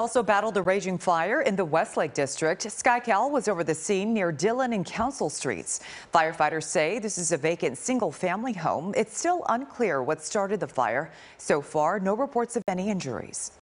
Also battled a raging fire in the Westlake district. SkyCal was over the scene near Dillon and Council Streets. Firefighters say this is a vacant single family home. It's still unclear what started the fire. So far, no reports of any injuries.